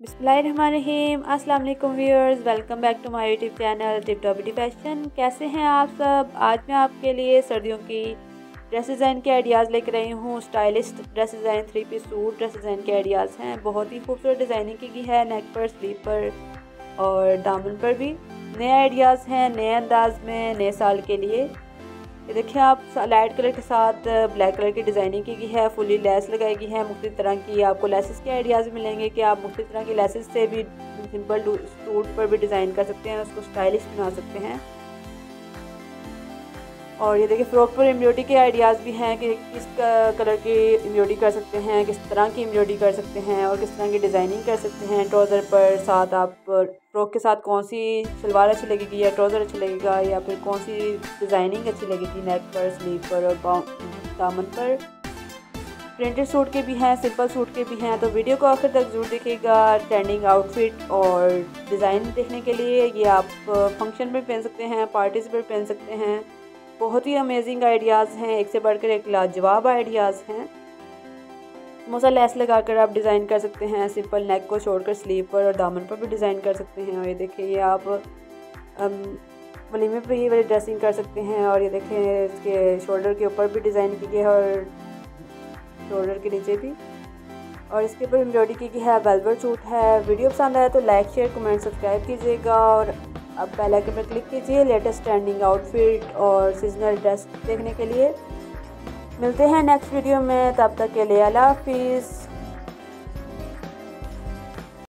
बिस्मिल्लाहिर्रहमानिर्रहीम। अस्सलाम वालेकुम viewers, welcome back to my YouTube channel tip top fashion कैसे हैं आप सब? आज मैं आपके लिए सर्दियों की ड्रेस डिज़ाइन के आइडियाज़ लेकर आई हूँ। Stylish dress design three piece suit dress design के आइडियाज़ हैं। बहुत ही खूबसूरत डिज़ाइनिंग की है। नेक पर स्लीव पर और दामन पर भी नए आइडियाज़ हैं, नए अंदाज में, नए साल के लिए। ये देखिए, आप लाइट कलर के साथ ब्लैक कलर की डिज़ाइनिंग की गई है फुली लेस लगाई गई है मुख्तु तरह की आपको लेसेस के आइडियाज़ मिलेंगे कि आप मुख्त तरह की लेसेस से भी सिंपल सूट पर भी डिज़ाइन कर सकते हैं, उसको स्टाइलिश बना सकते हैं। और ये देखिए फ्रॉक पर एम्ब्रॉयडरी के आइडियाज़ भी हैं कि किस कलर की एम्ब्रॉयडरी कर सकते हैं, किस तरह की एम्ब्रॉयडरी कर सकते हैं और किस तरह की डिज़ाइनिंग कर सकते हैं। ट्राउज़र पर साथ आप फ्रॉक के साथ कौन सी सलवार अच्छी लगेगी या ट्राउज़र अच्छा लगेगा या फिर कौन सी डिज़ाइनिंग अच्छी लगेगी नेक पर स्लीव पर और दामन पर। प्रिंटेड सूट के भी हैं सिंपल सूट के भी हैं तो वीडियो को आखिर तक ज़रूर देखिएगा। ट्रेंडिंग आउटफिट और डिज़ाइन देखने के लिए ये आप फ़ंक्शन पर पहन सकते हैं पार्टीज़ पर पहन सकते हैं। बहुत ही अमेजिंग आइडियाज़ हैं। एक से बढ़कर एक लाजवाब आइडियाज़ हैं। मोसा लेस लगाकर आप डिज़ाइन कर सकते हैं सिंपल नेक को छोड़कर स्लीव पर और दामन पर भी डिज़ाइन कर सकते हैं। और ये देखिए, ये आप वलीमे पर ये वाली ड्रेसिंग कर सकते हैं और ये देखें इसके शोल्डर के ऊपर भी डिज़ाइन की गई है और शोल्डर के नीचे भी। और इसके ऊपर एम्ब्रॉयडरी की गई है वेलवर सूट है। वीडियो पसंद आया तो लाइक शेयर कमेंट सब्सक्राइब कीजिएगा और अब बेल आइकन पर क्लिक कीजिए लेटेस्ट ट्रेंडिंग आउटफिट और सीजनल ड्रेस देखने के लिए। मिलते हैं नेक्स्ट वीडियो में, तब तक के लिए अल्लाह हाफिज़।